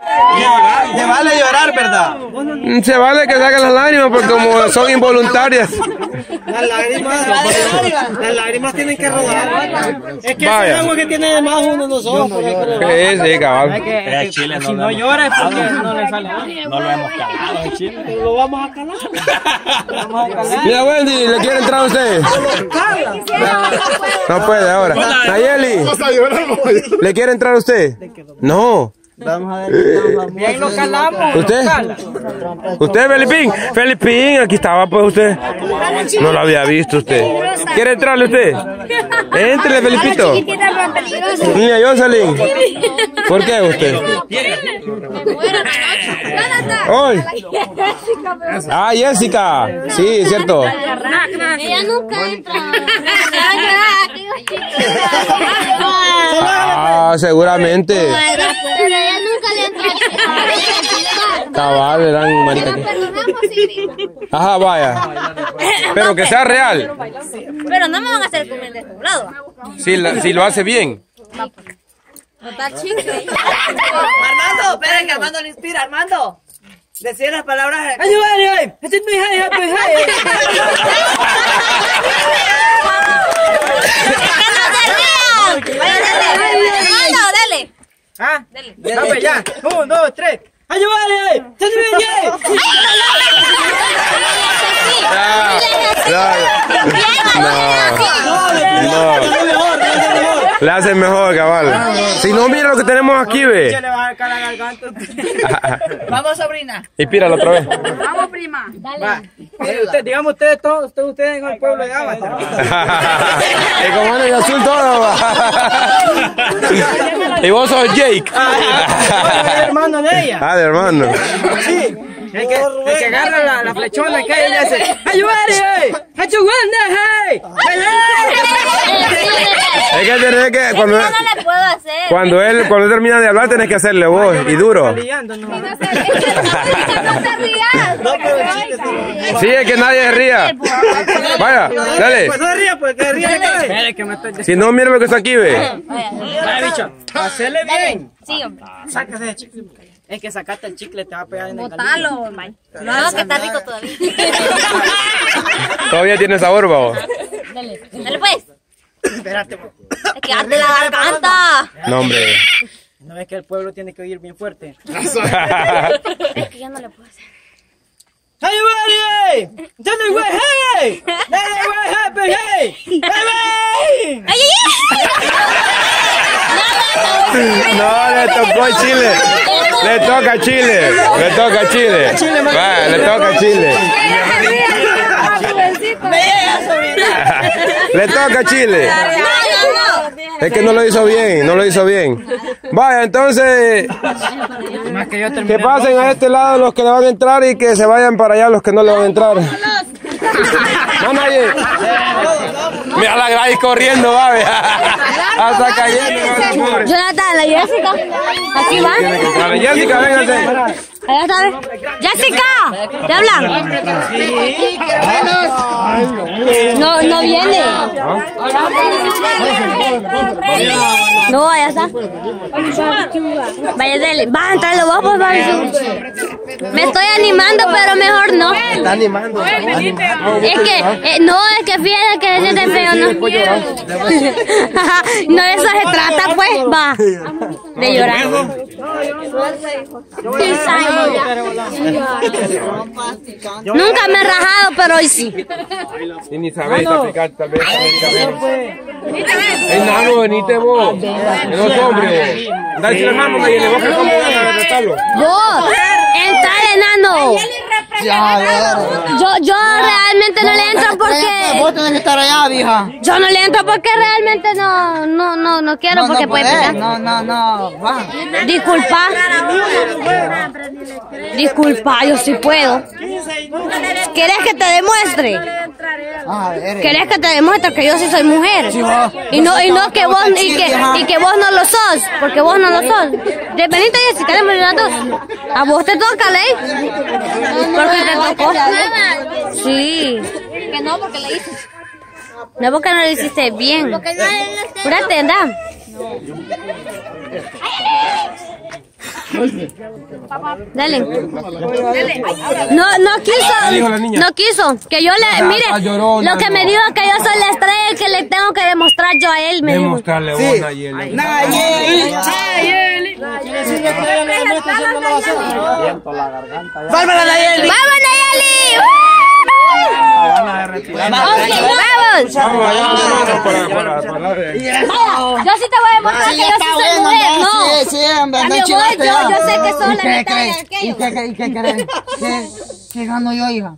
Se vale llorar, ¿verdad? Mm, Se vale que salgan las lágrimas porque como son involuntarias. Las lágrimas, las lágrimas tienen que rodar. Es que Vaya. ese agua que tiene de más uno nosotros. Sí, sí, cabal. Que Chile si no llora es porque no le sale. No lo hemos calado en Chile. Lo vamos a calar. Lo vamos a calar. Mira, Wendy, ¿le quiere entrar a usted? No puede ahora. Nayeli, ¿le quiere entrar a usted? No. Vamos a ver. Bien lo calamos. ¿Usted? ¿Usted, Felipín? Felipín, aquí estaba pues usted. No lo había visto usted. ¿Quiere entrarle usted? Entre, Felipito. Niña Jocelyn. ¿Por qué usted? Hoy. Ah, Jessica. Sí, es cierto. Ella nunca entra. Ah, seguramente. Pero ella nunca le. Cabal, eran. Ajá, vaya. Pero que sea real. Pero no me van a hacer comer de este lado. Si, la- si lo hace bien. Armando, espera que Armando le inspira, Armando. Decir las palabras. Ayúdame, este es mi hija, hija, pues, ¡Que no se rían! Vaya, dale. Dale. ¿Ah? Dame ya. Un, dos, tres. ¡Ayúdame! ¡Este es mi hija! No, Le hacen mejor, cabal. Si no, mira lo que tenemos aquí, ve. le va a la garganta. Vamos, sobrina. Inspíralo otra vez. Va. Eh, usted, digamos ustedes todos, ustedes, ustedes en el pueblo de Avatar. y como en el azul todo. va. y vos sos Jake. el hermano de ella. Ah, de hermano. Sí. El que, el que agarra la, la flechona que ella hace. ¡Ayúdame! ¡Hey! Es que tenés que, cuando, No le puedo hacer. cuando él, cuando él termina de hablar, tenés que hacerle voz y duro. Liando, no. Se rías. No, pero Sí, es que nadie ría. Vaya, dale. Pues no ríe, pues que Si no, mira lo que está aquí, ve. Vaya, bicho. Hacele bien. Sí, hombre. De chicle. Es que sacaste el chicle, te va a pegar en el Botalo, man. No, que está rico todavía. Todavía tiene sabor, babo. Dale pues. Espérate. pues. Es que arde la garganta. No, hombre. No es que el pueblo tiene que oír bien fuerte. Es que ya no le puedo hacer. ¡Ayúdame! ¡Dale, güey! ¡Hey! ¡Dale, güey! ¡Happy! ¡Hey! ¡Hey! ¡Ay, No, le tocó Chile. Le toca Chile. Le toca Chile. Va, le toca Chile. Le toca Chile. Es que no lo hizo bien, no lo hizo bien. Vaya, entonces, que pasen a este lado los que le van a entrar y que se vayan para allá los que no le van a entrar. No, nadie. Mira la Gladys corriendo, va, vea. Hasta cayendo. Jonathan, la Jessica. Aquí va. Dale, Jessica, véngase. Allá está. Jessica, ¿te hablan? No, no viene. No, allá está. Vaya, dele. Va, entrale vos, pues, va. Me estoy animando, pero mejor no. Está animando. Es que, eh, no, es que fíjate que se siente feo, ¿no? no, de eso se trata, pues, va. De llorar. Nunca me he rajado, pero hoy sí. Y ni sabéis aplicar tal vez. Enano, venite vos. Hombres. Dale la mano, Nayeli, vos que cómo van a arrestarlo. Vos, entrar enano. Yo, yo realmente no le entro porque... Vos tenés que estar allá, vieja. Yo no le entro porque realmente no, no, no, no quiero porque puede pasar. No, no, no. Va. Disculpa. Disculpa, yo sí puedo. ¿Querés que te demuestre? ¿Querés que te demuestre que yo sí soy mujer? Y no, y no que vos, y que, y que vos no lo sos, porque vos no lo sos. De venite Jessica, déjame las dos. A vos te toca, Ley. Porque te tocó. Sí. Que no, porque le hice. No, porque no lo hiciste bien. Espérate, anda. Dale. No, no quiso. No quiso. Que yo le, mire, lo que me dijo que yo soy la estrella que le tengo que demostrar yo a él. Me dijo. Demostrarle a Nayeli. Nayeli. ¡Vamos, Nayeli! ¡Vamos, Nayeli! Vamos. Vamos. Yo sí te voy a demostrar que yo sí soy mujer, no. Sí, sí, no chivaste yo, sé que soy ¿Y la mitad de? ¿Y qué, crees? ¿Qué, gano yo, hija?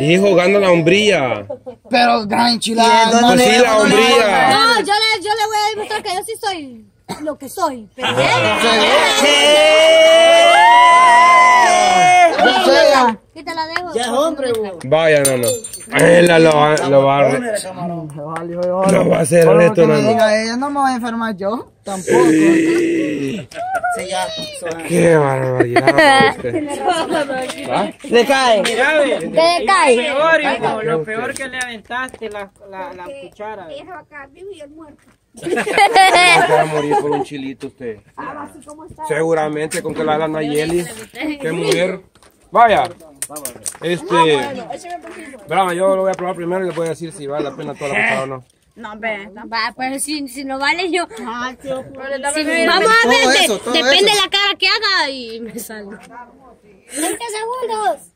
Hijo, gana la hombría. Pero gran enchilada. Pues no sí, le- la no. No, yo le, yo le voy a demostrar que yo sí soy lo que soy. Pero él- Yo sé, ya. ¿Qué te la dejo? Vaya, no, no. Él lo va, lo va a... No va a hacer esto, no. diga ella, no me voy a enfermar yo. Tampoco. Qué barbaridad. usted. Le cae. ¿Te cae? Peor, hijo, lo peor que le aventaste la, la, la cuchara. Se va a morir por un chilito usted. Seguramente con que la haga Nayeli. Qué mujer. Vaya. Este. Brama, yo lo voy a probar primero y le voy a decir si vale la pena toda la cuchara o no. Va, pues si, si no vale yo. Si- vamos a ver, de- eso, depende eso. de la cara que haga y me sale. 20 segundos.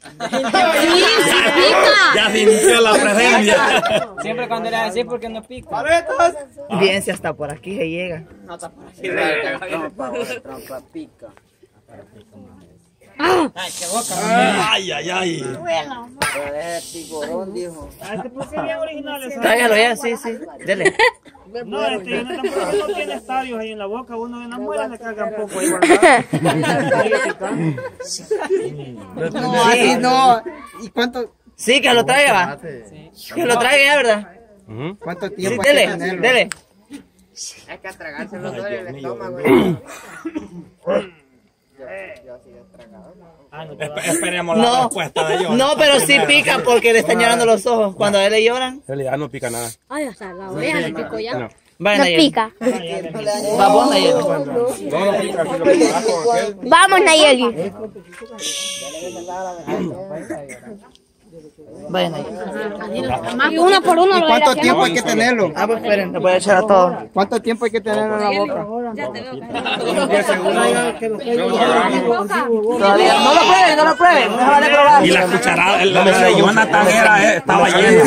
Sí, sí pica. sintió la presencia. Siempre cuando le decís porque no pica. Bien, si hasta por aquí se llega. Ay, ay, ay. Tráigalo ya, sí, sí. Dele. No, este por eso no tiene estadios ahí en la boca. Uno en la muela le carga un poco ahí No, así no. ¿Y cuánto, Sí, que lo traiga, va. Que lo traiga ya, ¿verdad? Cuánto Sí, tiempo hay que dele, tenerlo? dele. Esperemos No, no, pero sí pica porque le están llorando los ojos. Cuando a él le lloran, En realidad no pica nada. Ay, hasta la oreja le pico ya. No. vayan No Nayeli. pica. Va, vos, Nayeli. No, no. Vamos, Nayeli. Vayan. Y uno por uno ¿Y cuánto tiempo hay que tenerlo? Ah, pues esperen, le voy a echar a todos. ¿Cuánto tiempo hay que tenerlo en la boca? Todavía no lo prueben, no lo prueben. Déjame de probar. Y la cucharada, la de Jonathan era, eh, estaba llena.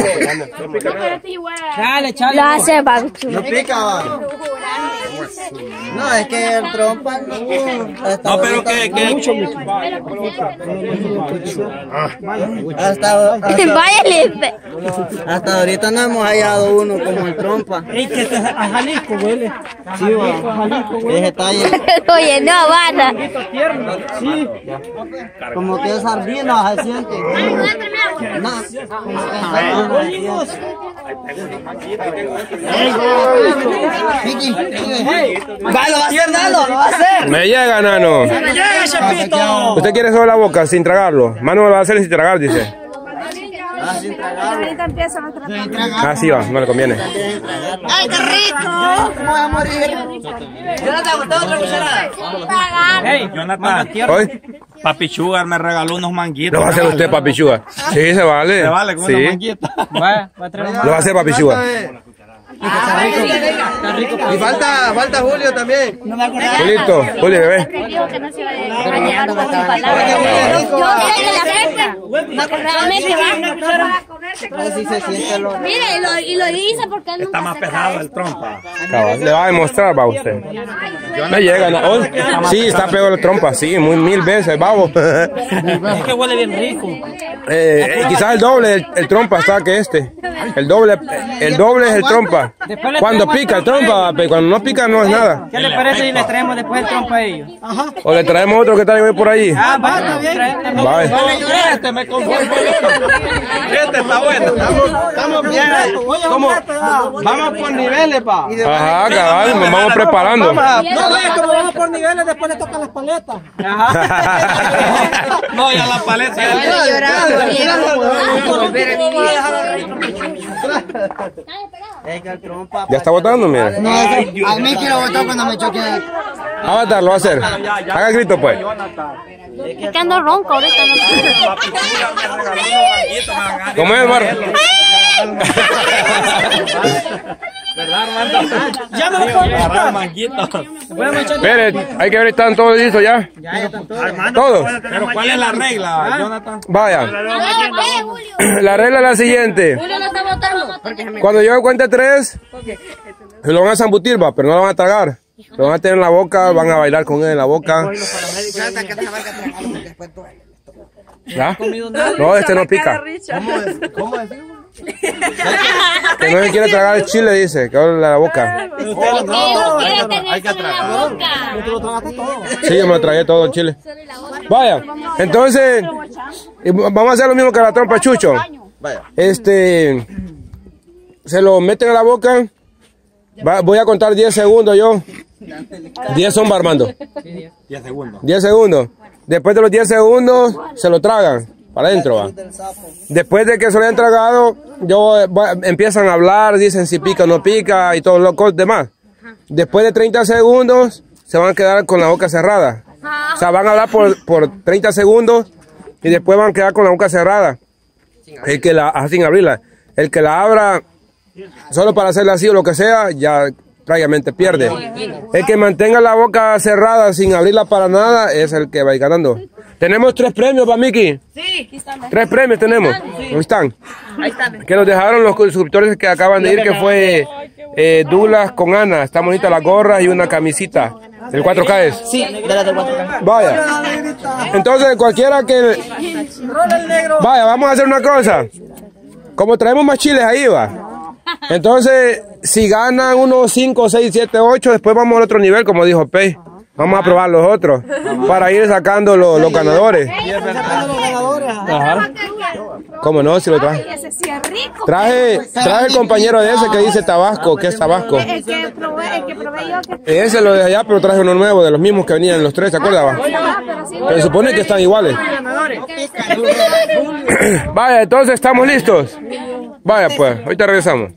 Chale, chale. Lo hace. No pica, va. No, es que el trompa no. Hasta No, pero que, que Hasta, hasta, Vaya, Lipe. hasta ahorita no hemos hallado uno como el trompa. Ey, que es a Jalisco huele. Sí. Oye, no, banda. Como que es sardina, se siente. No. Vicky, sigue. Va, lo va a hacer, Nando, lo va a hacer. Me llega, nano. ¡Llega, Chapito! ¿Usted quiere solo la boca sin tragarlo? Mano me lo va a hacer sin tragar, dice. Ah, sin tragar. Sin tragar. Ah, sí va, no le conviene. ¡Ay, qué rico! ¿Cómo voy a morir? Jonathan, ¿usted otra cucharada? Hey, Jonathan, ¿Hoy? Papi Sugar me regaló unos manguitos. ¿Lo va a hacer usted, papi Chuga? Sí, se vale. Se vale con Sí. unos manguitos. Va, va a traer Lo va a hacer papi Y falta, falta Julio también. Julito, Julio, bebé. Digo que no se va a llevar con sus palabras. Yo sé que va. Mire, y lo, y lo hice porque él Está más pesado el trompa. Cabal, Le va a demostrar, va usted. Me llega, ¿no? Oh, Sí, está peor la trompa, sí, muy mil veces, babo. Es que huele bien rico. Eh, eh, quizás el doble, el, el trompa está que este. El doble, el doble es el trompa. Cuando pica el trompa, pe, cuando no pica no es nada. ¿Qué le parece si le traemos después el trompa a ellos? O le traemos otro que está ahí por ahí. Ah, va, está bien. Vale. Este me conformo. Este está bueno. Estamos bien. ¿Cómo? Vamos por niveles, pa. Ajá, cabal, nos vamos preparando. No, vaya, como vamos por niveles, después le tocan las paletas. No, ya la paleta. Llorando, Ya está votando, mira. No, a mí quiero votar cuando me choque. Avatar, lo va a hacer. Haga el grito, pues. Es que ando ronco ahorita. no- ¿Cómo es, Bar? ¿Verdad, Armando? Ya me lo Agarrar manguito. Espere, hay que ver, están todos listos ya. Todos. Pero ¿cuál es la regla, Jonathan? Vaya. Julio. La regla es la siguiente. Julio no está votando. Cuando yo cuente tres, se lo van a zambutir, va, pero no lo van a tragar. Lo van a tener en la boca, van a bailar con él en la boca. ¿Ya? No, este no pica. Que no se quiere tragar el chile, dice, que abre la boca. Es que no quiere tener solo la boca. Sí, yo me lo tragué todo el chile. Vaya, entonces, vamos a hacer lo mismo que la trompa chucho. Este, se lo meten a la boca. Va- voy a contar 10 segundos yo. 10 son, Armando. 10 segundos. 10 segundos. Después de los 10 segundos, se lo tragan. Para adentro, va. Después de que se lo hayan tragado, yo, va- empiezan a hablar, dicen si pica o no pica y todo lo demás. Después de 30 segundos, se van a quedar con la boca cerrada. O sea, van a hablar por, por 30 segundos y después van a quedar con la boca cerrada. El que la, ah, sin abrirla. El que la abra solo para hacerla así o lo que sea, ya prácticamente pierde. El que mantenga la boca cerrada sin abrirla para nada es el que va a ir ganando. Tenemos tres premios, ¿va, Miki? Sí. Tres premios tenemos. ¿Dónde están? Ahí están. Que nos dejaron los suscriptores que acaban de ir, que fue eh, Douglas con Ana. Está bonita la gorra y una camisita. ¿El 4K es? Sí, de la del 4K. Vaya. Entonces, cualquiera que... Vaya, vamos a hacer una cosa. Como traemos más chiles ahí, va. Entonces, si ganan unos 5, 6, 7, 8, después vamos al otro nivel, como dijo Pei. Vamos a probar los otros para ir sacando los, los ganadores. Ajá. ¿Cómo no? Si lo traje. Traje, traje el compañero de ese que dice Tabasco, que es Tabasco. El que probé, el que probé yo que Ese lo de allá, pero traje uno nuevo, de los mismos que venían los tres, ¿se acuerdan? va? pero supone que están iguales. Vaya, entonces estamos listos. Vaya, pues, ahorita regresamos.